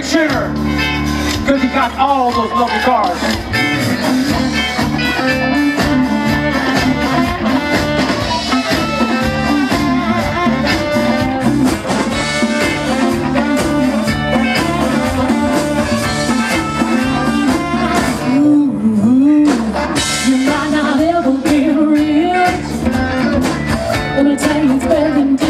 big shitter. Because he got all those lovely cars. Tell you it's better than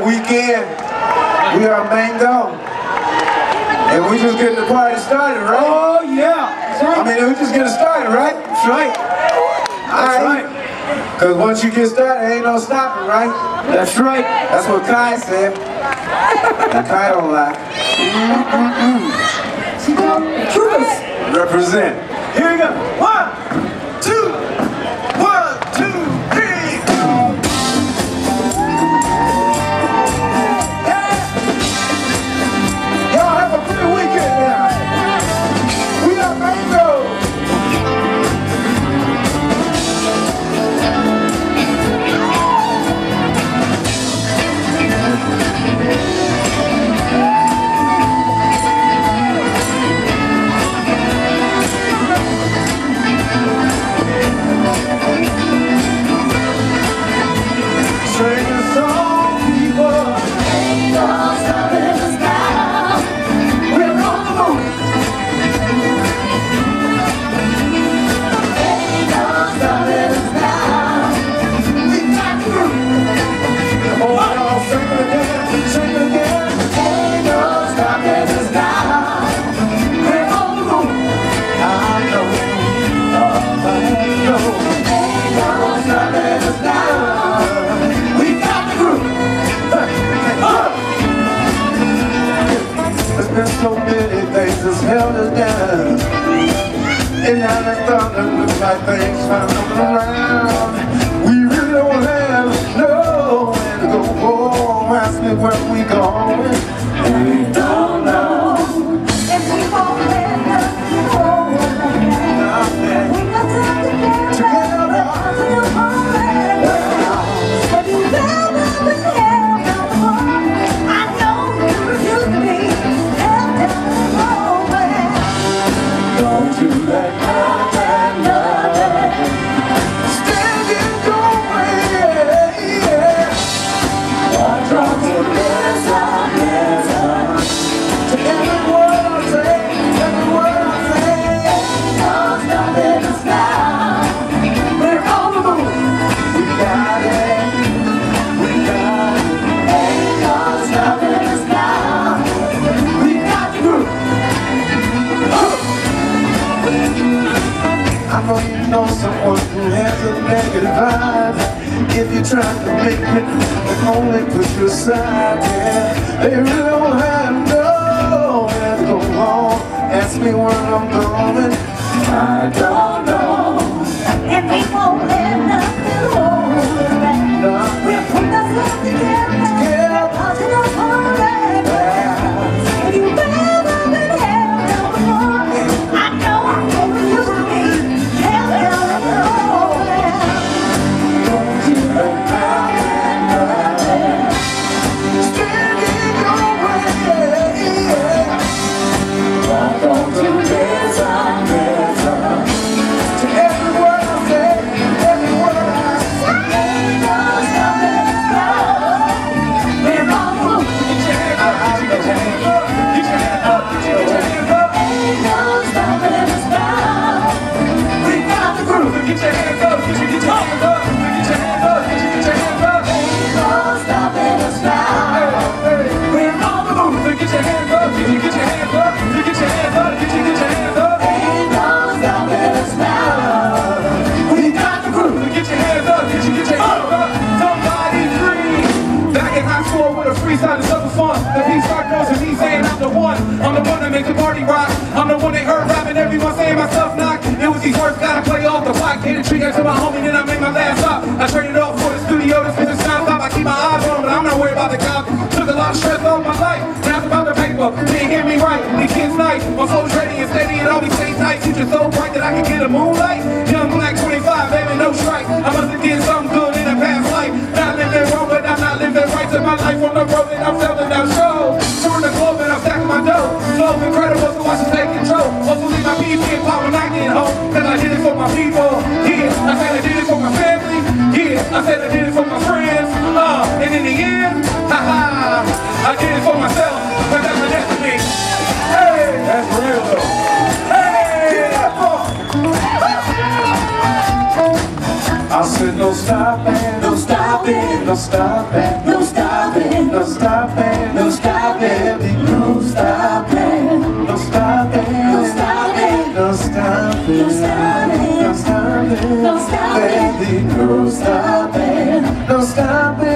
Weekend, we are mango. And we just getting the party started, right? Oh, yeah. Right. I mean, we just getting started, right? That's right. That's right. Because once you get started, ain't no stopping, right? That's right. That's what Kai said. and Kai don't lie. Mm -mm -mm. Represent. Here we go. One. Things someone who has a negative vibe. If you try to make it, they only push you aside. Yeah, they really don't have nowhere to go home. Ask me where I'm going. I don't know. And we won't let nothing hold us back. We'll put ourselves. Together. Freestyle to suffer fun. The peace start knows and he's saying I'm the one. I'm the one that makes the party rock. I'm the one they heard rapping, everyone saying my stuff knock. It was these words, gotta play off the clock. Get a trigger to my homie, then I make my last stop. I traded off for the studio, this is the sound stop. I keep my eyes on but I'm not worried about the cop. Took a lot of stress off my life. Now it's about the paper. Can't hear me right. These kids nice. My soul's ready and steady and always stays nice. Future so bright that I can get a moonlight. Young black 25, baby, no strike. I must have Hopefully my get pop when I home. Cause I did it for my people. Yeah, I said I did it for my family. Yeah, I said I did it for my friends. Uh, and in the end, haha, I did it for myself. But that's my destiny. Hey, That's real though. hey. I said no stopping, No stopping. no stopping, No stopping. no stopping, No stopping. no stopping, no stopping, No stopping.